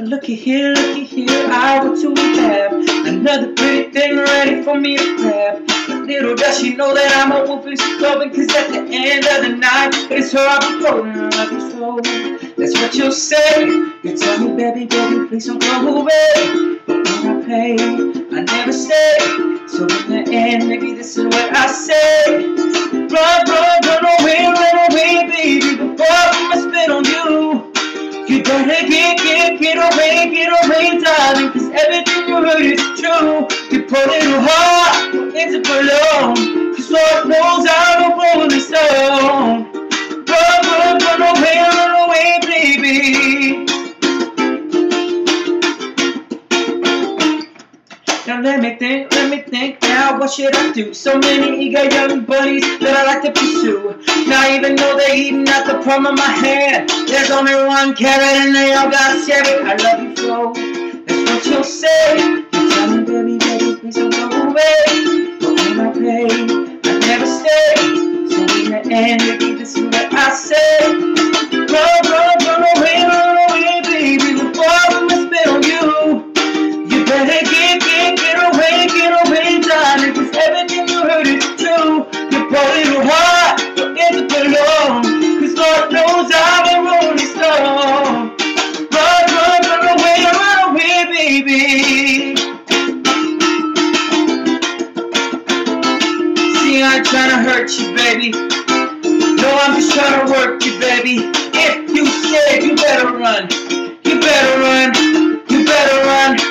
Looky here, looky here, I want to have another pretty thing ready for me to grab. Little does she know that I'm a wolf and she's loving, cause at the end of the night, it's her I'll be her like soul. That's what you'll say. You tell me, baby, baby, please don't go away. But when I pay, I never stay. So in the end, maybe this is what away, get away, darling, cause everything you heard is true. You put it hard, it's a balloon, cause Lord knows I'm a rolling stone. Run, run, run away, run away, baby. Now let me think, let me think now, what should I do? So many eager young buddies that I like to pursue. Now even though they're eating at the palm of my hand, there's only one carrot and they all got seven. I love you, Flo. That's what you'll hurt you, baby. No, I'm just trying to work you, baby. If you scared, you better run. You better run. You better run.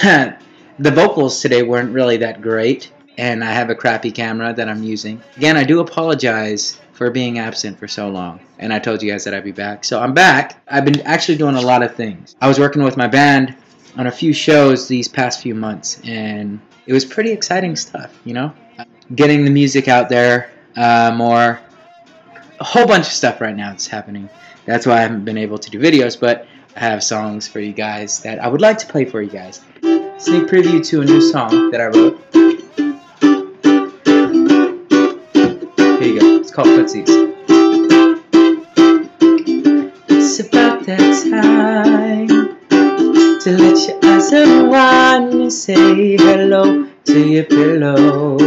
the vocals today weren't really that great, and I have a crappy camera that I'm using. Again, I do apologize for being absent for so long, and I told you guys that I'd be back. So I'm back. I've been actually doing a lot of things. I was working with my band on a few shows these past few months, and it was pretty exciting stuff, you know? Getting the music out there uh, more. A whole bunch of stuff right now that's happening. That's why I haven't been able to do videos, but I have songs for you guys that I would like to play for you guys. Sneak preview to a new song that I wrote. Here you go. It's called Footsies. It's about that time to let your eyes unwind and say hello to your pillow.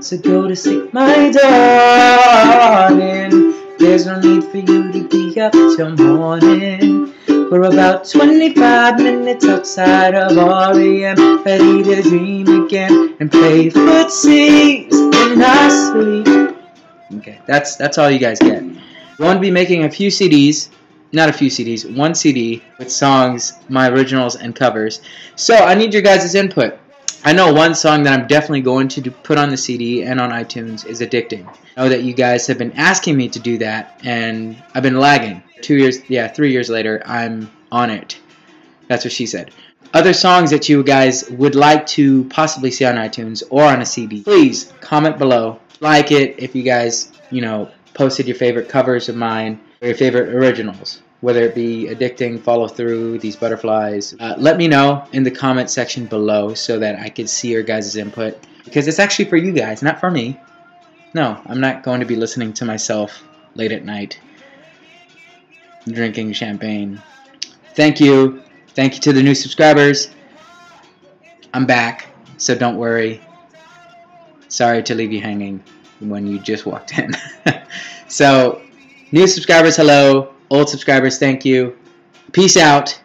So go to sleep, my darling. There's no need for you to be up till morning. We're about 25 minutes outside of REM, ready to dream again and play footsies in our sleep. Okay, that's that's all you guys get. We're going to be making a few CDs, not a few CDs, one CD with songs, my originals and covers. So I need your guys' input. I know one song that I'm definitely going to put on the CD and on iTunes is Addicting. I know that you guys have been asking me to do that, and I've been lagging. Two years, yeah, three years later, I'm on it. That's what she said. Other songs that you guys would like to possibly see on iTunes or on a CD, please comment below. Like it if you guys, you know, posted your favorite covers of mine or your favorite originals whether it be addicting, follow through, these butterflies. Uh, let me know in the comment section below so that I can see your guys' input. Because it's actually for you guys, not for me. No, I'm not going to be listening to myself late at night, drinking champagne. Thank you. Thank you to the new subscribers. I'm back, so don't worry. Sorry to leave you hanging when you just walked in. so, new subscribers, hello. Old subscribers, thank you. Peace out.